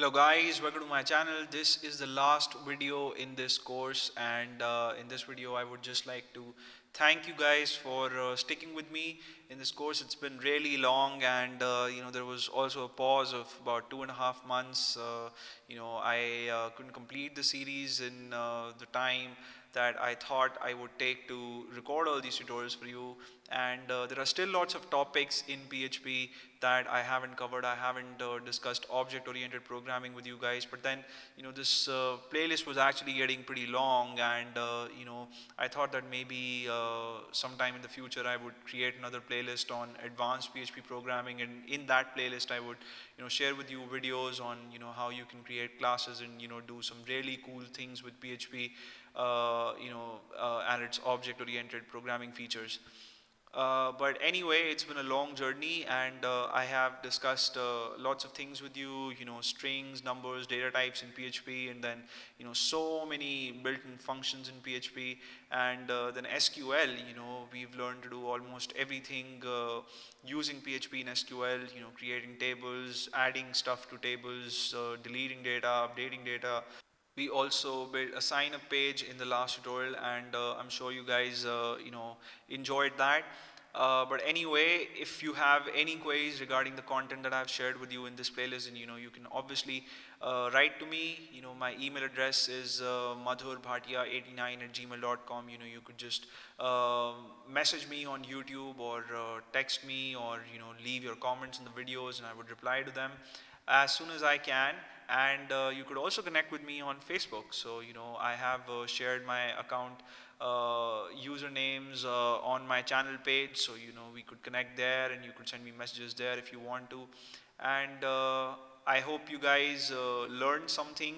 Hello guys, welcome to my channel. This is the last video in this course and uh, in this video I would just like to thank you guys for uh, sticking with me in this course. It's been really long and uh, you know there was also a pause of about two and a half months. Uh, you know I uh, couldn't complete the series in uh, the time that I thought I would take to record all these tutorials for you. And uh, there are still lots of topics in PHP that I haven't covered. I haven't uh, discussed object-oriented programming with you guys. But then you know this uh, playlist was actually getting pretty long. And uh, you know I thought that maybe uh, sometime in the future I would create another playlist on advanced PHP programming. And in that playlist I would you know share with you videos on you know how you can create classes and you know do some really cool things with PHP you know, uh, and its object-oriented programming features. Uh, but anyway, it's been a long journey and uh, I have discussed uh, lots of things with you, you know, strings, numbers, data types in PHP and then, you know, so many built-in functions in PHP and uh, then SQL, you know, we've learned to do almost everything using PHP in SQL, you know, creating tables, adding stuff to tables, deleting data, updating data, we also built a sign up page in the last tutorial and uh, I'm sure you guys uh, you know enjoyed that. Uh, but anyway if you have any queries regarding the content that I've shared with you in this playlist and you know you can obviously uh, write to me. You know my email address is uh, madhurbhatia89 at gmail.com you know you could just uh, message me on YouTube or uh, text me or you know leave your comments in the videos and I would reply to them as soon as I can and uh, you could also connect with me on Facebook. So you know I have uh, shared my account uh, usernames uh, on my channel page, so you know we could connect there, and you could send me messages there if you want to. And uh, I hope you guys uh, learned something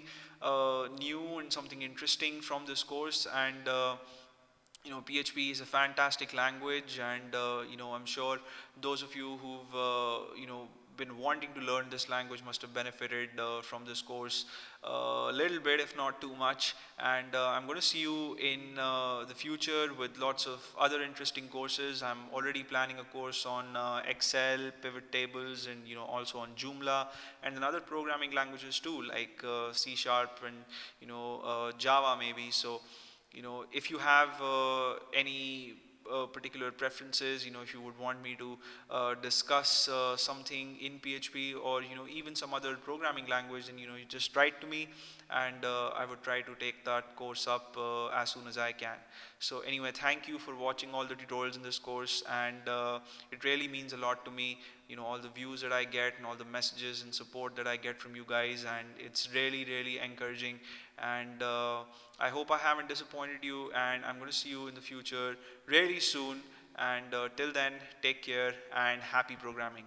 new and something interesting from this course and you know php is a fantastic language and uh, you know i'm sure those of you who've uh, you know been wanting to learn this language must have benefited uh, from this course a uh, little bit if not too much. And uh, I'm going to see you in uh, the future with lots of other interesting courses. I'm already planning a course on Excel pivot tables and you know also on Joomla and then other programming languages too like C sharp and you know Java maybe. So you know if you have any uh, particular preferences, you know, if you would want me to uh, discuss uh, something in PHP or, you know, even some other programming language, and, you know, you just write to me and uh, I would try to take that course up uh, as soon as I can. So anyway, thank you for watching all the tutorials in this course and uh, it really means a lot to me, you know, all the views that I get and all the messages and support that I get from you guys and it's really, really encouraging and I hope I haven't disappointed you and I'm going to see you in the future really soon. And uh, till then take care and happy programming